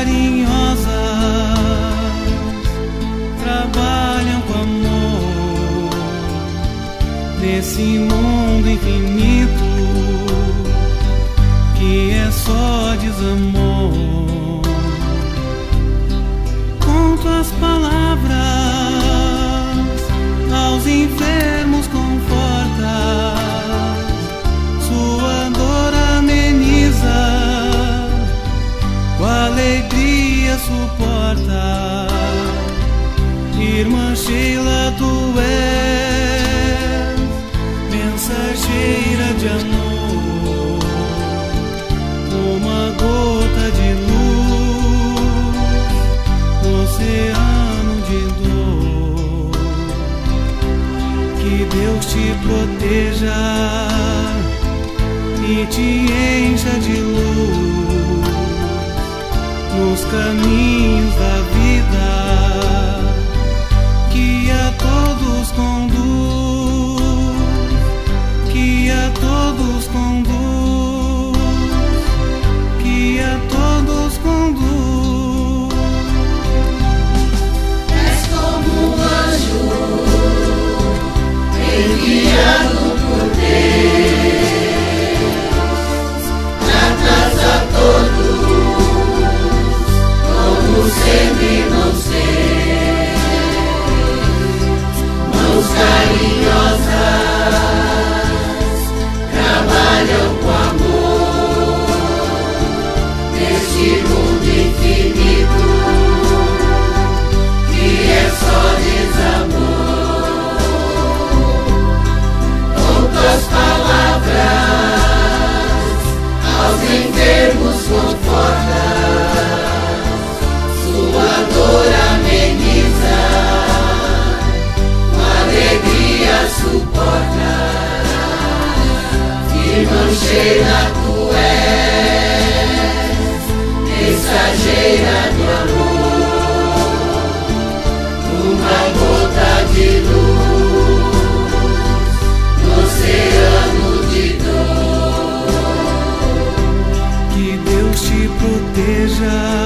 carinhosas trabalham com amor nesse mundo infinito que é só desamor. Conto as palavras aos infernos. Irmã Sheila, tu és mensageira de amor, uma gota de luz, oceano de dor. Que Deus te proteja e te encha de luz os caminhos da vida. e mancheira tu és, mensageira do amor, uma gota de luz no oceano de dor. Que Deus te proteja.